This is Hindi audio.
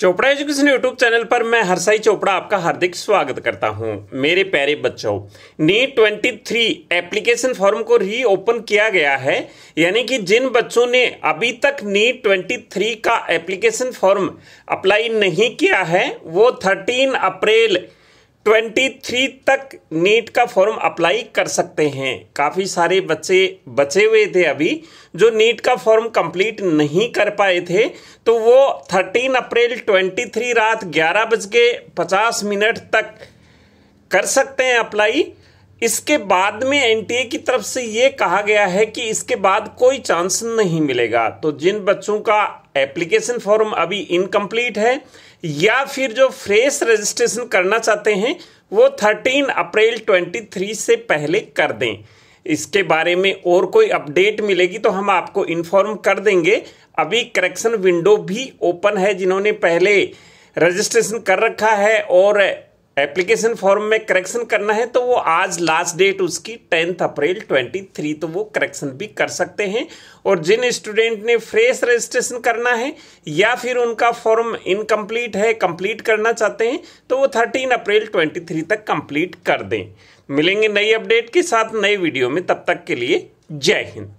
चोपड़ा एजुकेशन यूट्यूब चैनल पर मैं हरसाई चोपड़ा आपका हार्दिक स्वागत करता हूँ। मेरे प्यारे बच्चों नीट 23 एप्लीकेशन फॉर्म को री ओपन किया गया है। यानी कि जिन बच्चों ने अभी तक नीट 23 का एप्लीकेशन फॉर्म अप्लाई नहीं किया है, वो 13 अप्रैल 23 तक नीट का फॉर्म अप्लाई कर सकते हैं। काफ़ी सारे बच्चे बचे हुए थे अभी, जो नीट का फॉर्म कंप्लीट नहीं कर पाए थे। तो वो 13 अप्रैल 23 रात ग्यारह बज के पचास मिनट तक कर सकते हैं अप्लाई। इसके बाद में एनटीए की तरफ़ से ये कहा गया है कि इसके बाद कोई चांस नहीं मिलेगा। तो जिन बच्चों का एप्लीकेशन फॉर्म अभी इनकम्प्लीट है, या फिर जो फ्रेश रजिस्ट्रेशन करना चाहते हैं, वो 13 अप्रैल 23 से पहले कर दें। इसके बारे में और कोई अपडेट मिलेगी तो हम आपको इन्फॉर्म कर देंगे। अभी करेक्शन विंडो भी ओपन है, जिन्होंने पहले रजिस्ट्रेशन कर रखा है और एप्लीकेशन फॉर्म में करेक्शन करना है तो वो आज लास्ट डेट उसकी टेंथ अप्रैल ट्वेंटी थ्री तो वो करेक्शन भी कर सकते हैं। और जिन स्टूडेंट ने फ्रेश रजिस्ट्रेशन करना है, या फिर उनका फॉर्म इनकम्प्लीट है कंप्लीट करना चाहते हैं तो वो थर्टीन अप्रैल ट्वेंटी थ्री तक कंप्लीट कर दें। मिलेंगे नई अपडेट के साथ नए वीडियो में, तब तक के लिए जय हिंद।